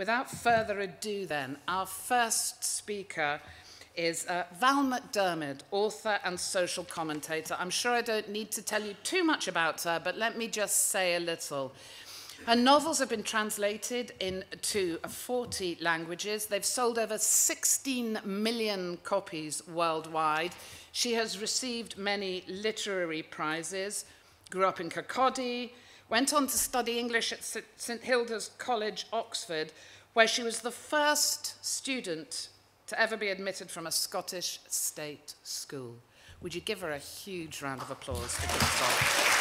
without further ado then, our first speaker is uh, Val McDermid, author and social commentator. I'm sure I don't need to tell you too much about her, but let me just say a little. Her novels have been translated into 40 languages. They've sold over 16 million copies worldwide. She has received many literary prizes, grew up in Kirkcaldy, went on to study English at St Hilda's College, Oxford, where she was the first student to ever be admitted from a Scottish state school. Would you give her a huge round of applause us off?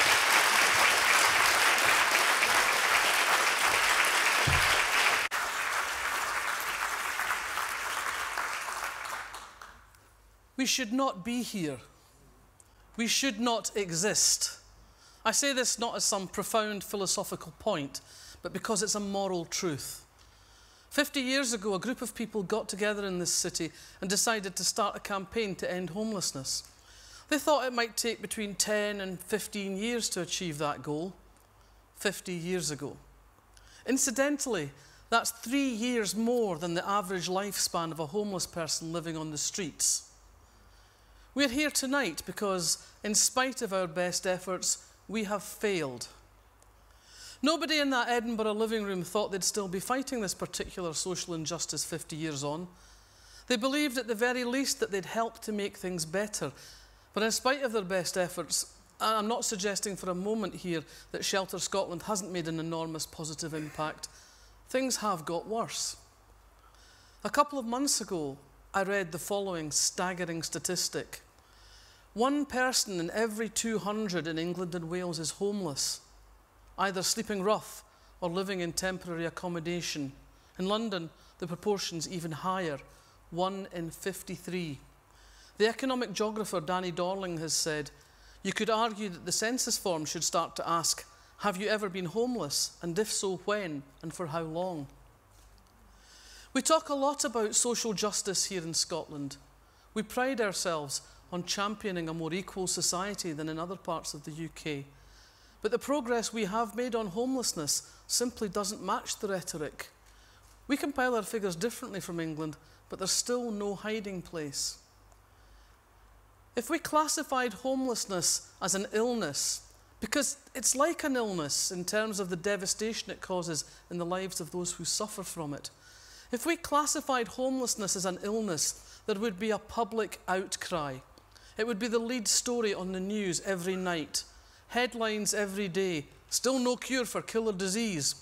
We should not be here. We should not exist. I say this not as some profound philosophical point, but because it's a moral truth. 50 years ago, a group of people got together in this city and decided to start a campaign to end homelessness. They thought it might take between 10 and 15 years to achieve that goal. 50 years ago. Incidentally, that's three years more than the average lifespan of a homeless person living on the streets. We're here tonight because, in spite of our best efforts, we have failed. Nobody in that Edinburgh living room thought they'd still be fighting this particular social injustice 50 years on. They believed at the very least that they'd help to make things better. But in spite of their best efforts, and I'm not suggesting for a moment here that Shelter Scotland hasn't made an enormous positive impact. Things have got worse. A couple of months ago, I read the following staggering statistic. One person in every 200 in England and Wales is homeless either sleeping rough or living in temporary accommodation. In London, the proportion's even higher, 1 in 53. The economic geographer Danny Dorling has said, you could argue that the census form should start to ask, have you ever been homeless? And if so, when and for how long? We talk a lot about social justice here in Scotland. We pride ourselves on championing a more equal society than in other parts of the UK. But the progress we have made on homelessness simply doesn't match the rhetoric. We compile our figures differently from England, but there's still no hiding place. If we classified homelessness as an illness, because it's like an illness in terms of the devastation it causes in the lives of those who suffer from it, if we classified homelessness as an illness, there would be a public outcry. It would be the lead story on the news every night headlines every day. Still no cure for killer disease.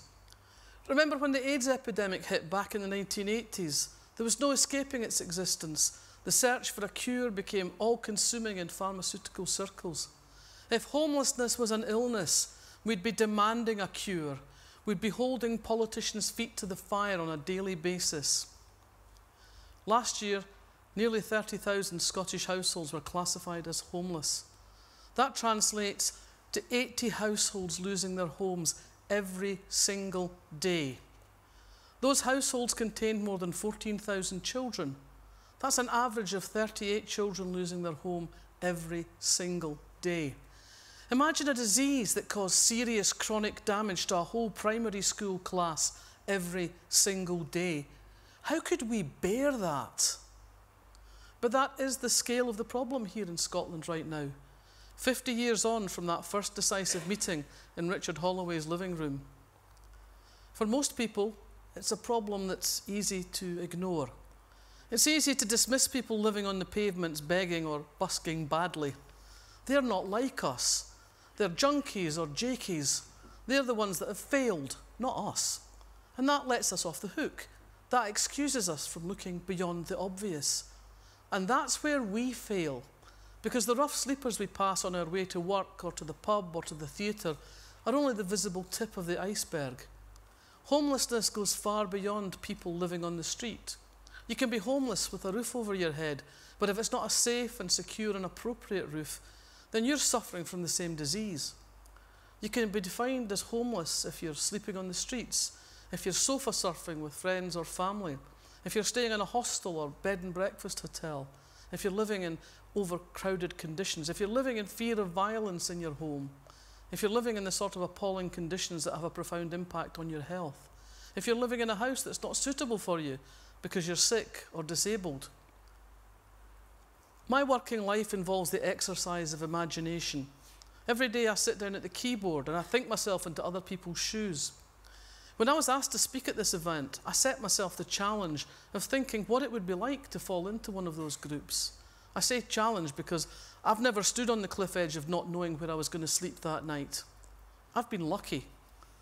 Remember when the AIDS epidemic hit back in the 1980s? There was no escaping its existence. The search for a cure became all-consuming in pharmaceutical circles. If homelessness was an illness, we'd be demanding a cure. We'd be holding politicians' feet to the fire on a daily basis. Last year, nearly 30,000 Scottish households were classified as homeless. That translates to 80 households losing their homes every single day. Those households contained more than 14,000 children. That's an average of 38 children losing their home every single day. Imagine a disease that caused serious chronic damage to a whole primary school class every single day. How could we bear that? But that is the scale of the problem here in Scotland right now. 50 years on from that first decisive meeting in Richard Holloway's living room. For most people, it's a problem that's easy to ignore. It's easy to dismiss people living on the pavements begging or busking badly. They're not like us. They're junkies or jakies. They're the ones that have failed, not us. And that lets us off the hook. That excuses us from looking beyond the obvious. And that's where we fail. Because the rough sleepers we pass on our way to work or to the pub or to the theatre are only the visible tip of the iceberg. Homelessness goes far beyond people living on the street. You can be homeless with a roof over your head, but if it's not a safe and secure and appropriate roof, then you're suffering from the same disease. You can be defined as homeless if you're sleeping on the streets, if you're sofa surfing with friends or family, if you're staying in a hostel or bed and breakfast hotel, if you're living in overcrowded conditions, if you're living in fear of violence in your home, if you're living in the sort of appalling conditions that have a profound impact on your health, if you're living in a house that's not suitable for you because you're sick or disabled. My working life involves the exercise of imagination. Every day I sit down at the keyboard and I think myself into other people's shoes. When I was asked to speak at this event, I set myself the challenge of thinking what it would be like to fall into one of those groups. I say challenge because I've never stood on the cliff edge of not knowing where I was going to sleep that night. I've been lucky.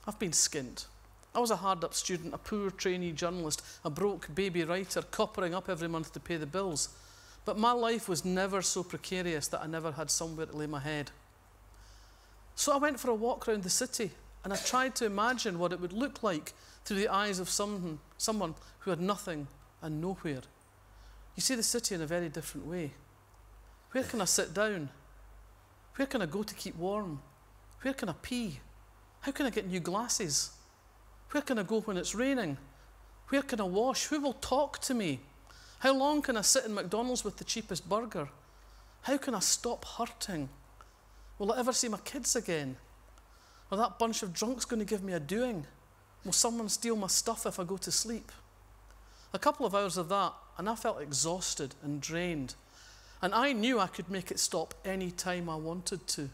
I've been skinned. I was a hard up student, a poor trainee journalist, a broke baby writer, coppering up every month to pay the bills. But my life was never so precarious that I never had somewhere to lay my head. So I went for a walk around the city and I tried to imagine what it would look like through the eyes of someone, someone who had nothing and nowhere. You see the city in a very different way. Where can I sit down? Where can I go to keep warm? Where can I pee? How can I get new glasses? Where can I go when it's raining? Where can I wash? Who will talk to me? How long can I sit in McDonald's with the cheapest burger? How can I stop hurting? Will I ever see my kids again? Are that bunch of drunks going to give me a doing? Will someone steal my stuff if I go to sleep? A couple of hours of that, and I felt exhausted and drained. And I knew I could make it stop any time I wanted to.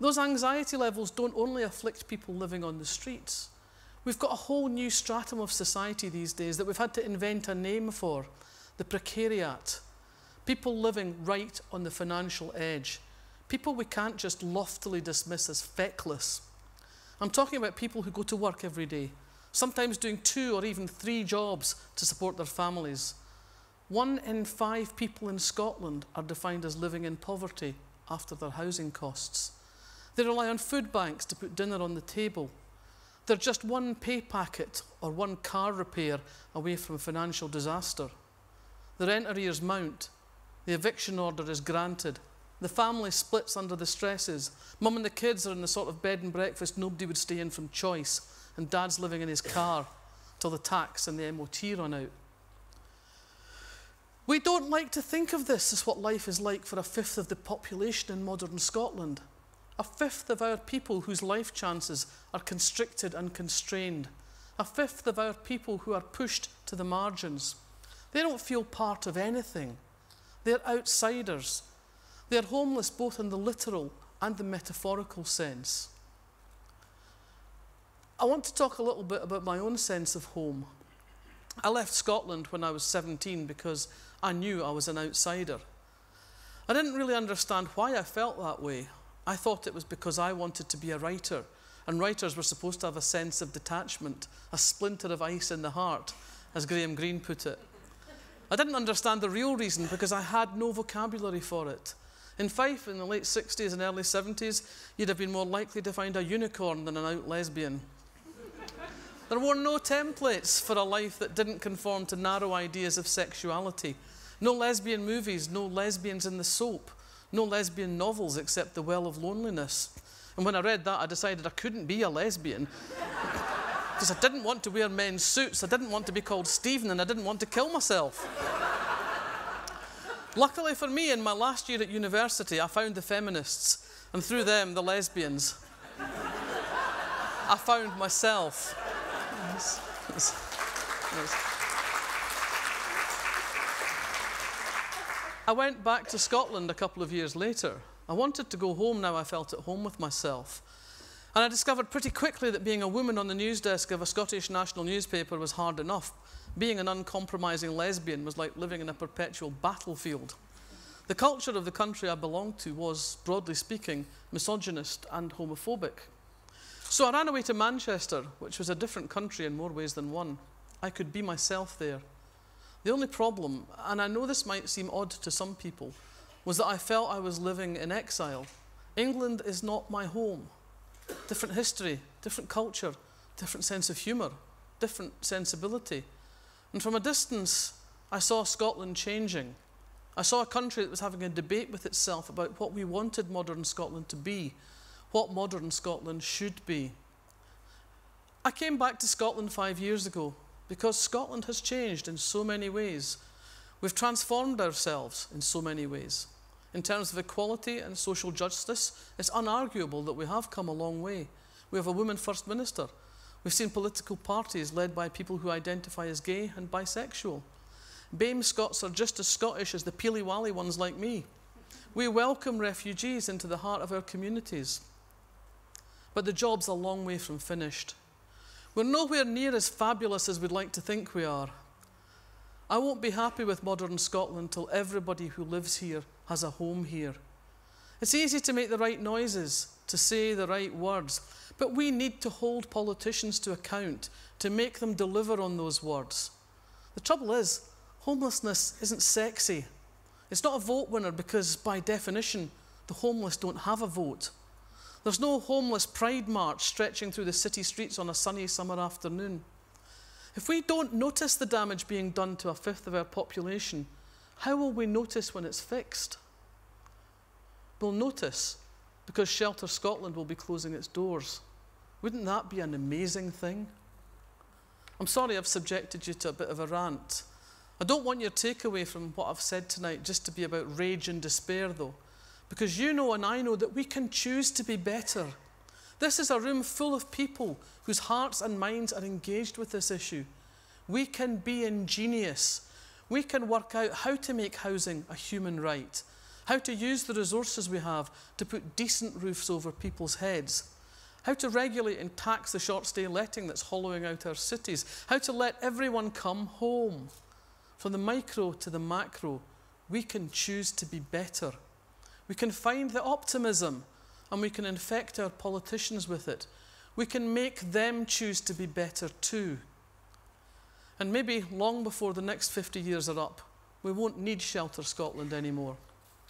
Those anxiety levels don't only afflict people living on the streets. We've got a whole new stratum of society these days that we've had to invent a name for the precariat. People living right on the financial edge People we can't just loftily dismiss as feckless. I'm talking about people who go to work every day, sometimes doing two or even three jobs to support their families. One in five people in Scotland are defined as living in poverty after their housing costs. They rely on food banks to put dinner on the table. They're just one pay packet or one car repair away from financial disaster. The rent arrears mount. The eviction order is granted the family splits under the stresses. Mum and the kids are in the sort of bed and breakfast nobody would stay in from choice, and dad's living in his car till the tax and the MOT run out. We don't like to think of this as what life is like for a fifth of the population in modern Scotland. A fifth of our people whose life chances are constricted and constrained. A fifth of our people who are pushed to the margins. They don't feel part of anything. They're outsiders. They're homeless both in the literal and the metaphorical sense. I want to talk a little bit about my own sense of home. I left Scotland when I was 17 because I knew I was an outsider. I didn't really understand why I felt that way. I thought it was because I wanted to be a writer, and writers were supposed to have a sense of detachment, a splinter of ice in the heart, as Graham Greene put it. I didn't understand the real reason because I had no vocabulary for it. In Fife, in the late 60s and early 70s, you'd have been more likely to find a unicorn than an out lesbian. there were no templates for a life that didn't conform to narrow ideas of sexuality. No lesbian movies, no lesbians in the soap, no lesbian novels except The Well of Loneliness. And when I read that, I decided I couldn't be a lesbian. Because I didn't want to wear men's suits, I didn't want to be called Stephen, and I didn't want to kill myself. Luckily for me, in my last year at university, I found the feminists, and through them, the lesbians. I found myself. Yes. Yes. Yes. I went back to Scotland a couple of years later. I wanted to go home now I felt at home with myself. And I discovered pretty quickly that being a woman on the news desk of a Scottish national newspaper was hard enough being an uncompromising lesbian was like living in a perpetual battlefield. The culture of the country I belonged to was, broadly speaking, misogynist and homophobic. So I ran away to Manchester, which was a different country in more ways than one. I could be myself there. The only problem, and I know this might seem odd to some people, was that I felt I was living in exile. England is not my home. Different history, different culture, different sense of humour, different sensibility. And from a distance, I saw Scotland changing. I saw a country that was having a debate with itself about what we wanted modern Scotland to be, what modern Scotland should be. I came back to Scotland five years ago because Scotland has changed in so many ways. We've transformed ourselves in so many ways. In terms of equality and social justice, it's unarguable that we have come a long way. We have a woman First Minister. We've seen political parties led by people who identify as gay and bisexual. BAME Scots are just as Scottish as the Peely Wally ones like me. We welcome refugees into the heart of our communities. But the job's a long way from finished. We're nowhere near as fabulous as we'd like to think we are. I won't be happy with modern Scotland till everybody who lives here has a home here. It's easy to make the right noises, to say the right words, but we need to hold politicians to account, to make them deliver on those words. The trouble is, homelessness isn't sexy. It's not a vote winner because, by definition, the homeless don't have a vote. There's no homeless pride march stretching through the city streets on a sunny summer afternoon. If we don't notice the damage being done to a fifth of our population, how will we notice when it's fixed? We'll notice because Shelter Scotland will be closing its doors. Wouldn't that be an amazing thing? I'm sorry I've subjected you to a bit of a rant. I don't want your takeaway from what I've said tonight just to be about rage and despair, though, because you know and I know that we can choose to be better. This is a room full of people whose hearts and minds are engaged with this issue. We can be ingenious. We can work out how to make housing a human right, how to use the resources we have to put decent roofs over people's heads, how to regulate and tax the short stay letting that's hollowing out our cities, how to let everyone come home. From the micro to the macro, we can choose to be better. We can find the optimism and we can infect our politicians with it. We can make them choose to be better too. And maybe long before the next 50 years are up, we won't need Shelter Scotland anymore.